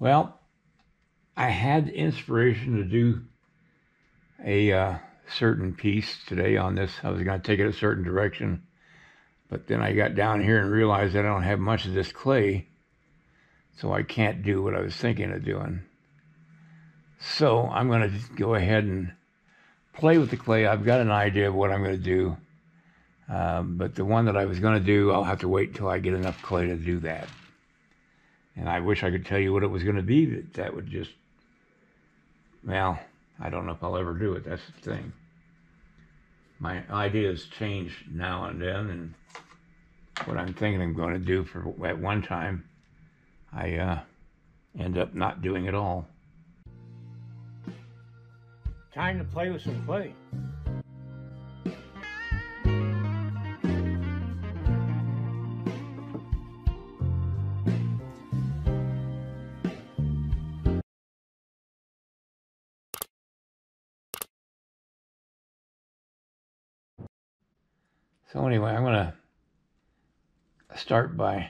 Well, I had inspiration to do a uh, certain piece today on this. I was going to take it a certain direction, but then I got down here and realized I don't have much of this clay, so I can't do what I was thinking of doing. So I'm going to go ahead and play with the clay. I've got an idea of what I'm going to do, um, but the one that I was going to do, I'll have to wait until I get enough clay to do that. And I wish I could tell you what it was going to be, but that would just, well, I don't know if I'll ever do it. That's the thing. My ideas change now and then, and what I'm thinking I'm going to do for at one time, I uh, end up not doing it all. Time to play with some clay. So anyway, I'm going to start by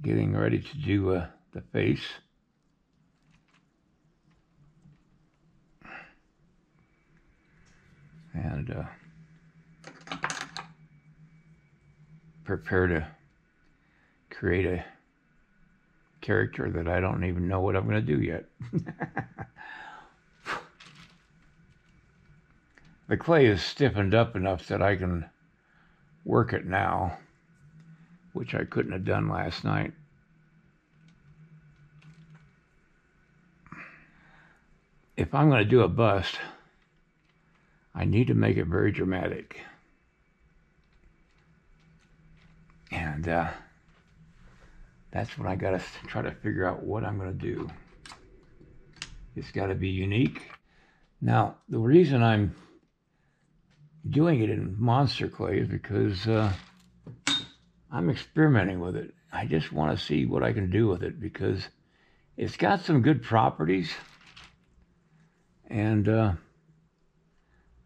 getting ready to do uh, the face. And uh, prepare to create a character that I don't even know what I'm going to do yet. the clay is stiffened up enough that I can work it now, which I couldn't have done last night. If I'm going to do a bust, I need to make it very dramatic. And uh, that's when I got to try to figure out what I'm going to do. It's got to be unique. Now, the reason I'm doing it in monster clay is because uh, I'm experimenting with it. I just want to see what I can do with it because it's got some good properties, and uh,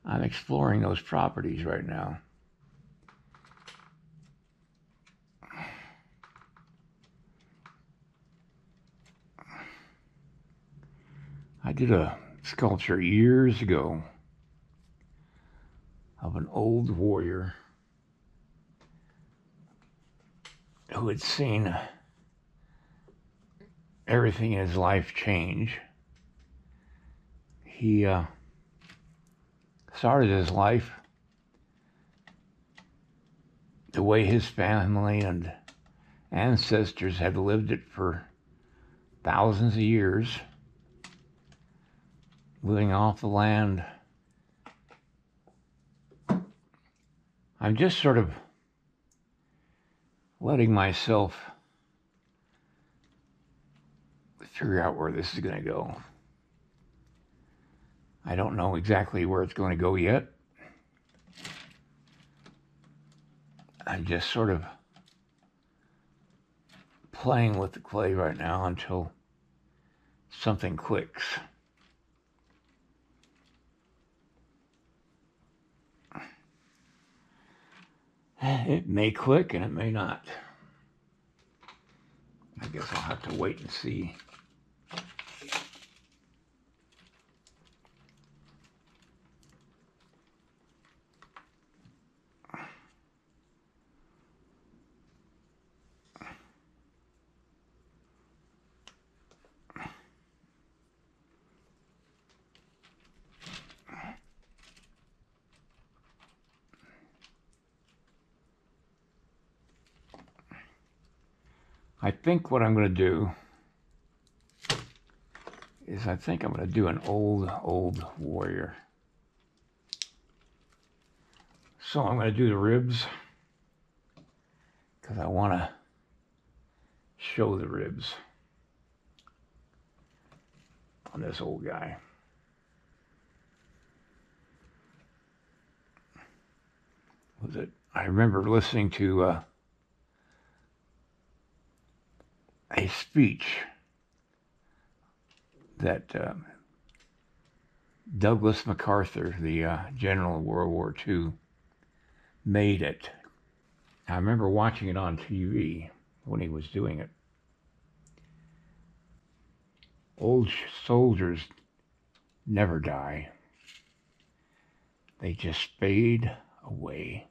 I'm exploring those properties right now. I did a sculpture years ago of an old warrior who had seen everything in his life change. He uh, started his life the way his family and ancestors had lived it for thousands of years, living off the land I'm just sort of letting myself figure out where this is going to go. I don't know exactly where it's going to go yet. I'm just sort of playing with the clay right now until something clicks. It may click and it may not. I guess I'll have to wait and see. I think what I'm going to do is I think I'm going to do an old, old warrior. So I'm going to do the ribs because I want to show the ribs on this old guy. Was it? I remember listening to uh, a speech that uh, Douglas MacArthur, the uh, general of World War II, made it. I remember watching it on TV when he was doing it. Old soldiers never die. They just fade away.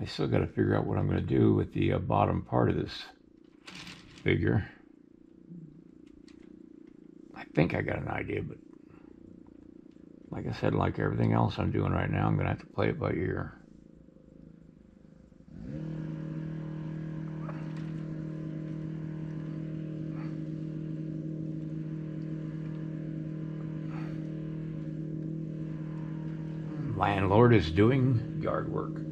I still got to figure out what I'm going to do with the uh, bottom part of this figure. I think I got an idea, but like I said, like everything else I'm doing right now, I'm going to have to play it by ear. Landlord is doing yard work.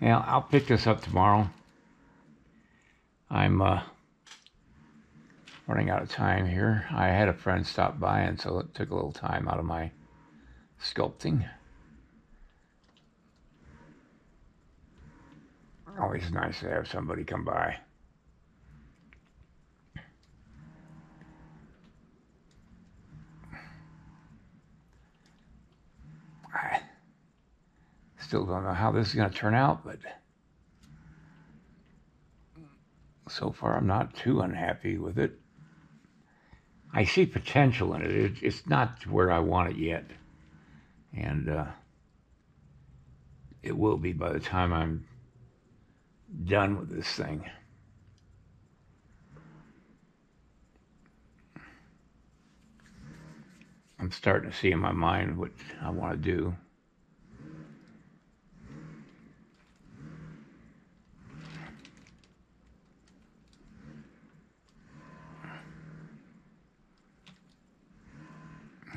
Yeah, I'll pick this up tomorrow. I'm uh, running out of time here. I had a friend stop by, and so it took a little time out of my sculpting. Always nice to have somebody come by. I still don't know how this is going to turn out, but so far I'm not too unhappy with it. I see potential in it. it it's not where I want it yet. And uh, it will be by the time I'm done with this thing. I'm starting to see in my mind what I want to do.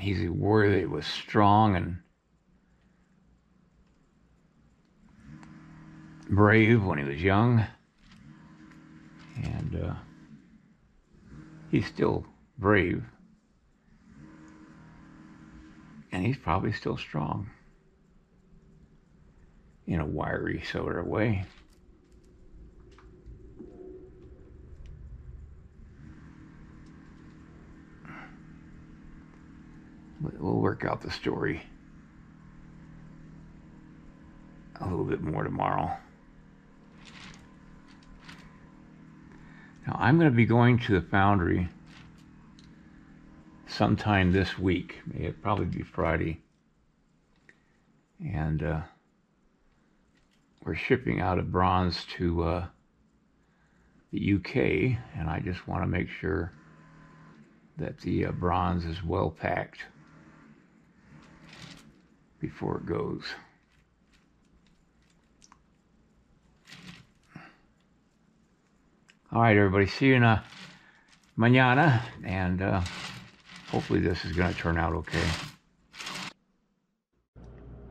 He's that was strong and brave when he was young. And uh, he's still brave. And he's probably still strong in a wiry sort of way. We'll work out the story a little bit more tomorrow. Now, I'm going to be going to the foundry sometime this week. May it probably be Friday. And uh, we're shipping out of bronze to uh, the UK, and I just want to make sure that the uh, bronze is well packed before it goes. All right, everybody. See you in a mañana, and uh, hopefully this is going to turn out okay.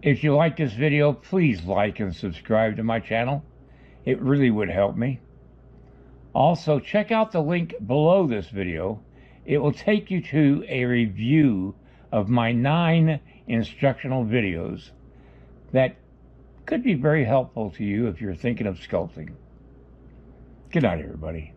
If you like this video, please like and subscribe to my channel. It really would help me. Also, check out the link below this video. It will take you to a review of my nine instructional videos that could be very helpful to you if you're thinking of sculpting. Good night, everybody.